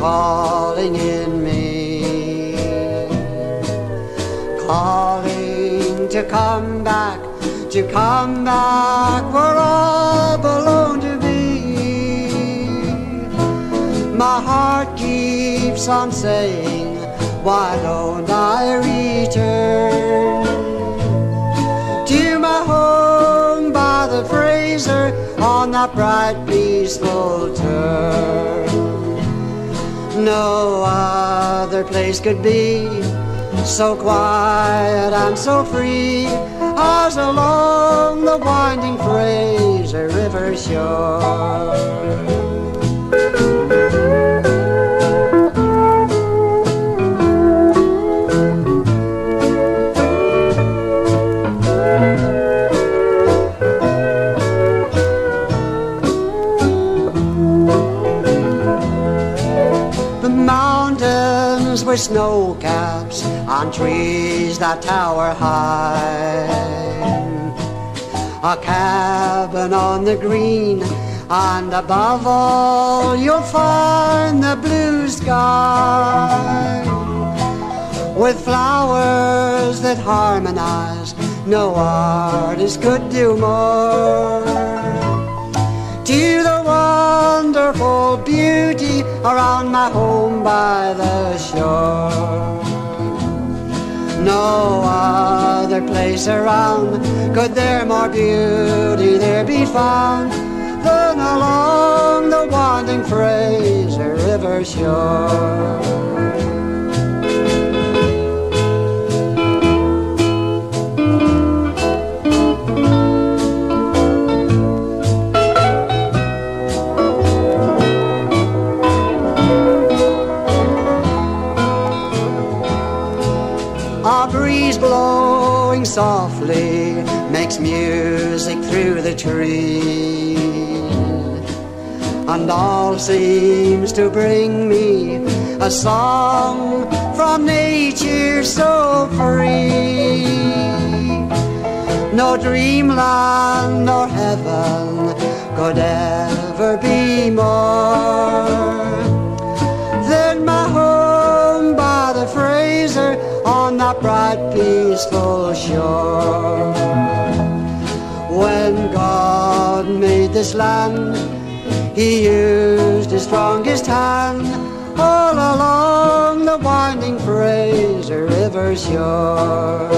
calling in me, calling to come back, to come back where I belong to be. My heart keeps on saying, why don't I on that bright, peaceful turn? No other place could be so quiet and so free as along the winding Fraser River shore. Mountains were snow caps on trees that tower high. A cabin on the green, and above all, you'll find the blue sky. With flowers that harmonize, no artist could do more around my home by the shore. No other place around could there more beauty there be found than along the winding Fraser River shore. Blowing softly makes music through the trees, and all seems to bring me a song from nature so free. No dreamland nor heaven could ever be bright, peaceful shore. When God made this land, He used His strongest hand all along the winding Fraser River shore.